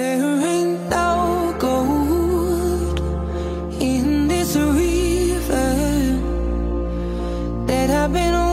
There ain't no gold in this river that I've been